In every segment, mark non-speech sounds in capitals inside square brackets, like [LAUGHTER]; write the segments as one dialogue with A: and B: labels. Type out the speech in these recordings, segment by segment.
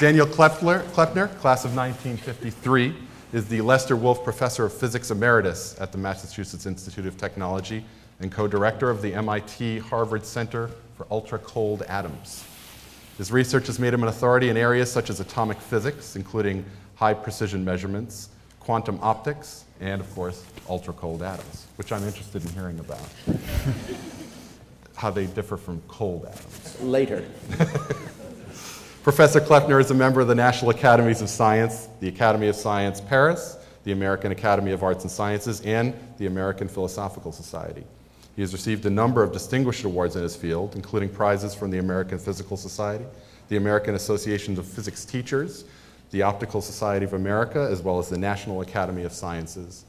A: Daniel Kleppner, Kleppner, class of 1953, is the Lester Wolfe Professor of Physics Emeritus at the Massachusetts Institute of Technology and co-director of the MIT Harvard Center for Ultra-Cold Atoms. His research has made him an authority in areas such as atomic physics, including high precision measurements, quantum optics, and of course, ultra-cold atoms, which I'm interested in hearing about. [LAUGHS] How they differ from cold atoms.
B: Later. [LAUGHS]
A: Professor Kleppner is a member of the National Academies of Science, the Academy of Science Paris, the American Academy of Arts and Sciences, and the American Philosophical Society. He has received a number of distinguished awards in his field, including prizes from the American Physical Society, the American Association of Physics Teachers, the Optical Society of America, as well as the National Academy of Sciences.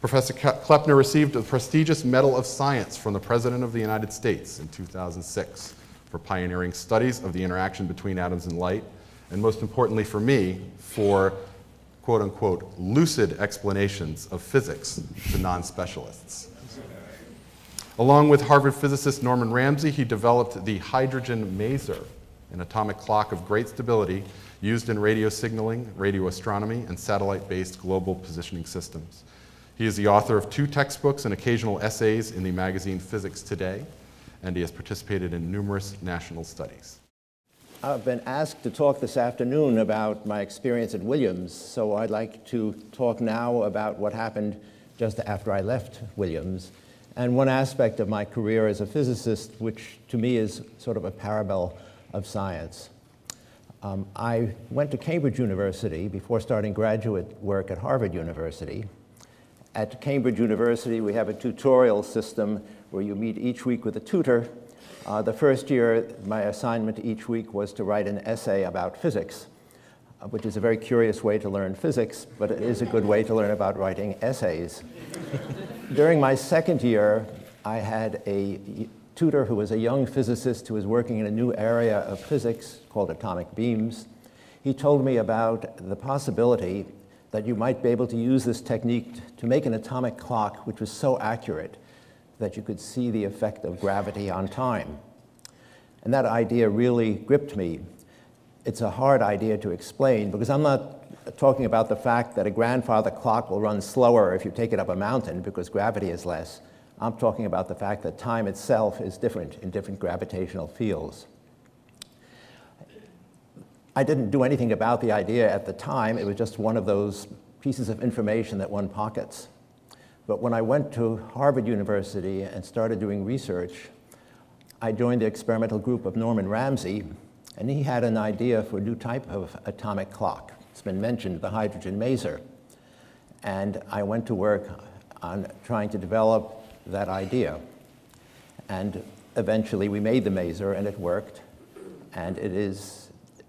A: Professor Kleppner received the prestigious Medal of Science from the President of the United States in 2006 for pioneering studies of the interaction between atoms and light, and most importantly for me, for quote unquote lucid explanations of physics to non specialists. Along with Harvard physicist Norman Ramsey, he developed the hydrogen maser, an atomic clock of great stability used in radio signaling, radio astronomy, and satellite based global positioning systems. He is the author of two textbooks and occasional essays in the magazine Physics Today and he has participated in numerous national studies.
B: I've been asked to talk this afternoon about my experience at Williams, so I'd like to talk now about what happened just after I left Williams, and one aspect of my career as a physicist, which to me is sort of a parable of science. Um, I went to Cambridge University before starting graduate work at Harvard University. At Cambridge University, we have a tutorial system where you meet each week with a tutor. Uh, the first year, my assignment each week was to write an essay about physics, uh, which is a very curious way to learn physics, but it is a good way to learn about writing essays. [LAUGHS] During my second year, I had a tutor who was a young physicist who was working in a new area of physics called atomic beams. He told me about the possibility that you might be able to use this technique to make an atomic clock which was so accurate that you could see the effect of gravity on time. And that idea really gripped me. It's a hard idea to explain because I'm not talking about the fact that a grandfather clock will run slower if you take it up a mountain because gravity is less. I'm talking about the fact that time itself is different in different gravitational fields. I didn't do anything about the idea at the time. It was just one of those pieces of information that one pockets. But when I went to Harvard University and started doing research, I joined the experimental group of Norman Ramsey, and he had an idea for a new type of atomic clock. It's been mentioned, the hydrogen maser. And I went to work on trying to develop that idea. And eventually we made the maser and it worked. And it is,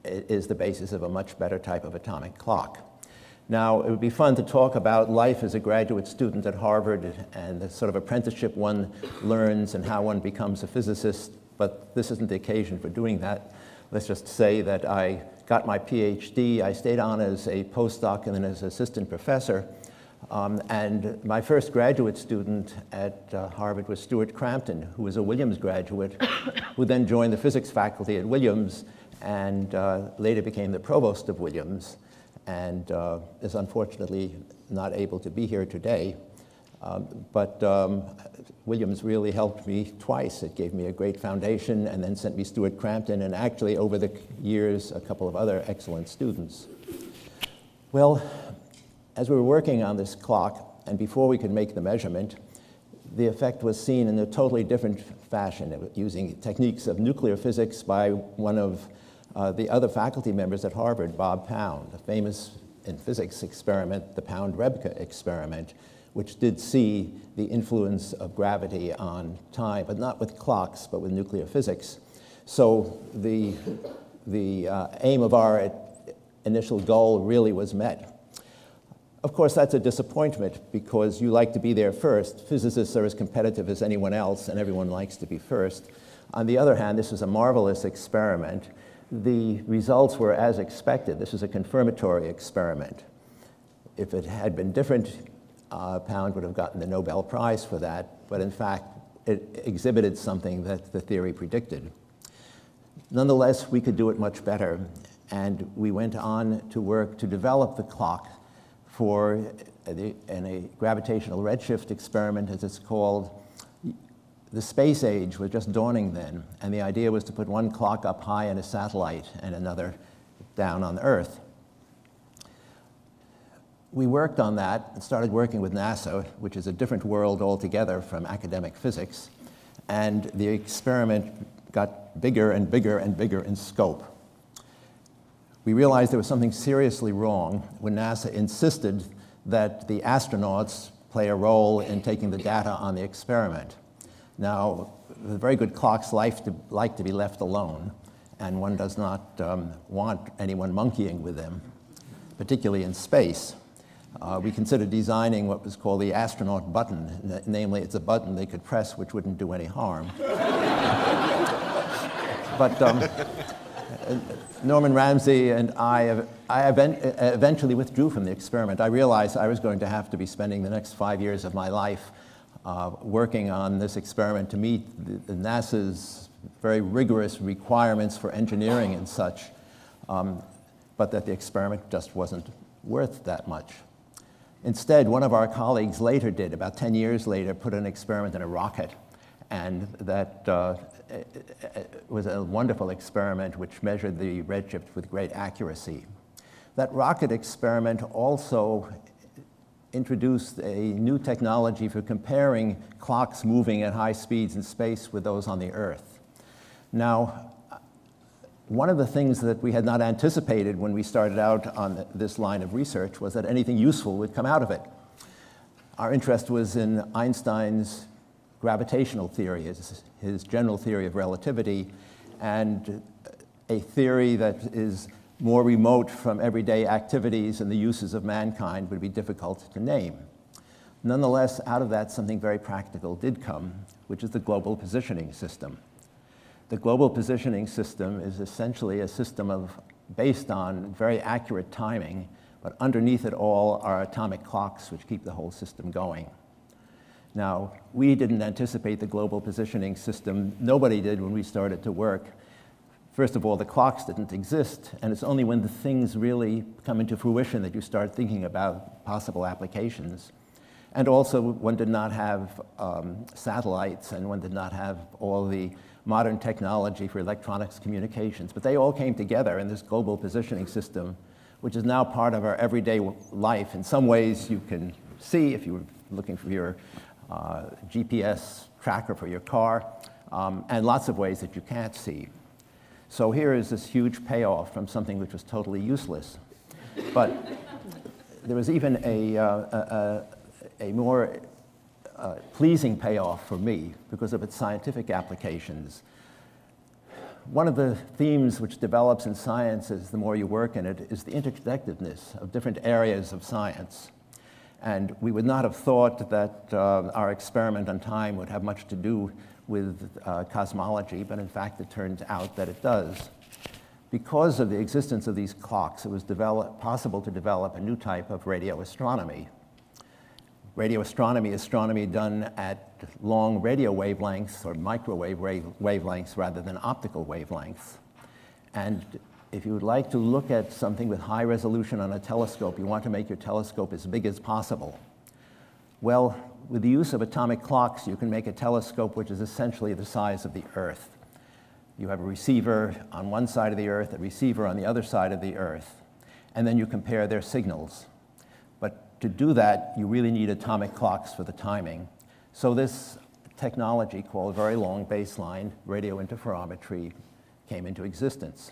B: is the basis of a much better type of atomic clock. Now, it would be fun to talk about life as a graduate student at Harvard and the sort of apprenticeship one learns and how one becomes a physicist, but this isn't the occasion for doing that. Let's just say that I got my PhD. I stayed on as a postdoc and then as assistant professor. Um, and my first graduate student at uh, Harvard was Stuart Crampton, who was a Williams graduate, who then joined the physics faculty at Williams and uh, later became the provost of Williams and uh, is unfortunately not able to be here today. Um, but um, Williams really helped me twice. It gave me a great foundation and then sent me Stuart Crampton and actually over the years a couple of other excellent students. Well, as we were working on this clock and before we could make the measurement, the effect was seen in a totally different fashion, using techniques of nuclear physics by one of uh, the other faculty members at Harvard, Bob Pound, the famous in physics experiment, the Pound-Rebka experiment, which did see the influence of gravity on time, but not with clocks, but with nuclear physics. So the, the uh, aim of our initial goal really was met. Of course, that's a disappointment because you like to be there first. Physicists are as competitive as anyone else, and everyone likes to be first. On the other hand, this was a marvelous experiment the results were as expected. This is a confirmatory experiment. If it had been different, uh, Pound would have gotten the Nobel Prize for that, but in fact, it exhibited something that the theory predicted. Nonetheless, we could do it much better. And we went on to work to develop the clock for the, in a gravitational redshift experiment, as it's called. The space age was just dawning then, and the idea was to put one clock up high in a satellite and another down on the Earth. We worked on that and started working with NASA, which is a different world altogether from academic physics, and the experiment got bigger and bigger and bigger in scope. We realized there was something seriously wrong when NASA insisted that the astronauts play a role in taking the data on the experiment. Now, the very good clocks like to, like to be left alone, and one does not um, want anyone monkeying with them, particularly in space. Uh, we considered designing what was called the astronaut button. namely, it's a button they could press which wouldn't do any harm. [LAUGHS] but um, Norman Ramsey and I, I eventually withdrew from the experiment. I realized I was going to have to be spending the next five years of my life uh, working on this experiment to meet the, the, NASA's very rigorous requirements for engineering and such, um, but that the experiment just wasn't worth that much. Instead, one of our colleagues later did, about 10 years later, put an experiment in a rocket, and that uh, was a wonderful experiment which measured the redshift with great accuracy. That rocket experiment also introduced a new technology for comparing clocks moving at high speeds in space with those on the Earth. Now, one of the things that we had not anticipated when we started out on this line of research was that anything useful would come out of it. Our interest was in Einstein's gravitational theory, his, his general theory of relativity, and a theory that is more remote from everyday activities and the uses of mankind would be difficult to name. Nonetheless, out of that, something very practical did come, which is the global positioning system. The global positioning system is essentially a system of, based on very accurate timing, but underneath it all are atomic clocks which keep the whole system going. Now, we didn't anticipate the global positioning system. Nobody did when we started to work. First of all, the clocks didn't exist, and it's only when the things really come into fruition that you start thinking about possible applications. And also, one did not have um, satellites, and one did not have all the modern technology for electronics communications. But they all came together in this global positioning system, which is now part of our everyday life. In some ways, you can see if you were looking for your uh, GPS tracker for your car, um, and lots of ways that you can't see. So here is this huge payoff from something which was totally useless. But there was even a, uh, a, a, more uh, pleasing payoff for me because of its scientific applications. One of the themes which develops in science as the more you work in it is the interconnectedness of different areas of science. And we would not have thought that uh, our experiment on time would have much to do with uh, cosmology, but in fact it turns out that it does. Because of the existence of these clocks, it was possible to develop a new type of radio astronomy. Radio astronomy, astronomy done at long radio wavelengths or microwave wavelengths rather than optical wavelengths. And if you would like to look at something with high resolution on a telescope, you want to make your telescope as big as possible. Well, with the use of atomic clocks, you can make a telescope which is essentially the size of the Earth. You have a receiver on one side of the Earth, a receiver on the other side of the Earth, and then you compare their signals. But to do that, you really need atomic clocks for the timing. So this technology called very long baseline radio interferometry came into existence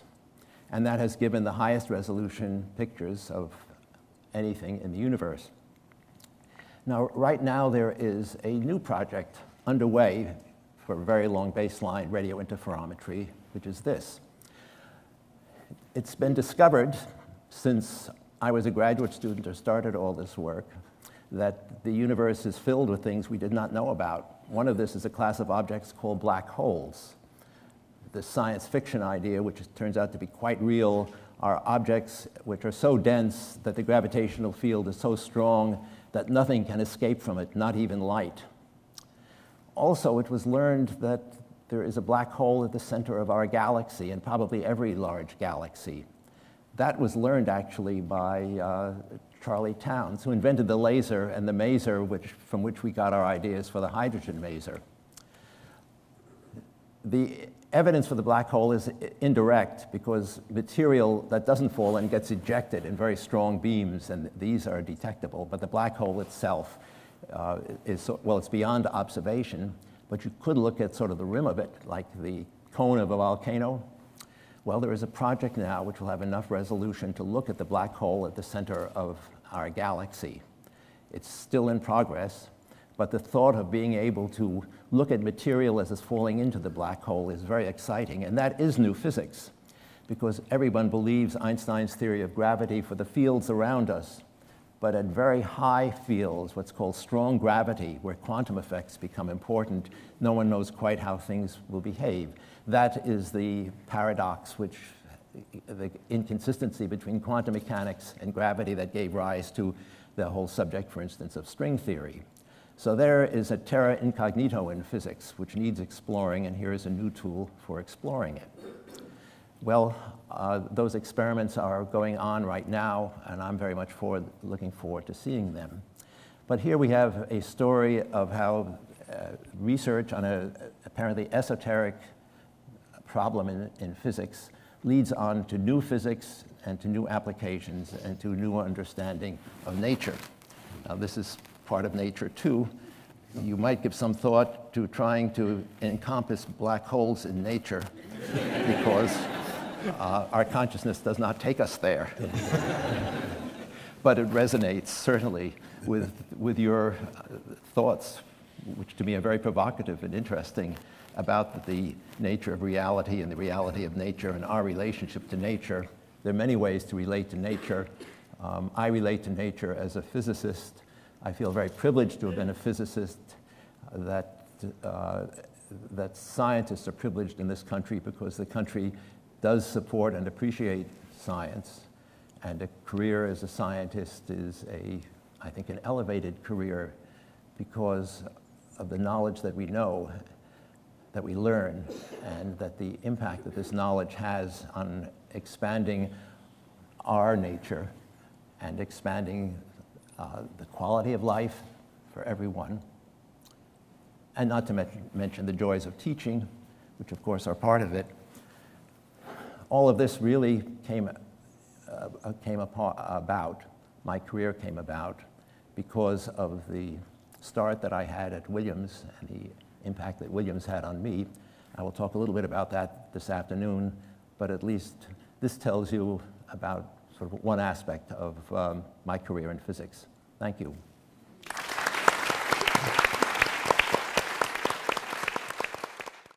B: and that has given the highest resolution pictures of anything in the universe. Now, right now, there is a new project underway for a very long baseline radio interferometry, which is this. It's been discovered since I was a graduate student or started all this work that the universe is filled with things we did not know about. One of this is a class of objects called black holes the science fiction idea, which turns out to be quite real, are objects which are so dense that the gravitational field is so strong that nothing can escape from it, not even light. Also, it was learned that there is a black hole at the center of our galaxy and probably every large galaxy. that was learned actually by uh, Charlie Townes, who invented the laser and the maser, which, from which we got our ideas for the hydrogen maser. The evidence for the black hole is indirect because material that doesn't fall in gets ejected in very strong beams, and these are detectable. But the black hole itself uh, is, well, it's beyond observation, but you could look at sort of the rim of it, like the cone of a volcano. Well, there is a project now which will have enough resolution to look at the black hole at the center of our galaxy. It's still in progress, but the thought of being able to look at material as it's falling into the black hole is very exciting, and that is new physics, because everyone believes Einstein's theory of gravity for the fields around us. But at very high fields, what's called strong gravity, where quantum effects become important, no one knows quite how things will behave. That is the paradox, which the inconsistency between quantum mechanics and gravity that gave rise to the whole subject, for instance, of string theory. So there is a terra incognito in physics which needs exploring, and here is a new tool for exploring it. Well, uh, those experiments are going on right now, and I'm very much forward, looking forward to seeing them. But here we have a story of how uh, research on a apparently esoteric problem in, in physics leads on to new physics and to new applications and to new understanding of nature. Now, this is part of nature too. You might give some thought to trying to encompass black holes in nature [LAUGHS] because uh, our consciousness does not take us there. but it resonates certainly with, with your uh, thoughts, which to me are very provocative and interesting about the nature of reality and the reality of nature and our relationship to nature. There are many ways to relate to nature. Um, I relate to nature as a physicist I feel very privileged to have been a physicist that, uh, that scientists are privileged in this country because the country does support and appreciate science. And a career as a scientist is a, I think, an elevated career because of the knowledge that we know, that we learn, and that the impact that this knowledge has on expanding our nature and expanding uh, the quality of life for everyone, and not to mention the joys of teaching, which of course are part of it. All of this really came, uh came about, my career came about because of the start that I had at Williams and the impact that Williams had on me. I will talk a little bit about that this afternoon, but at least this tells you about sort of one aspect of um, my career in physics. Thank you.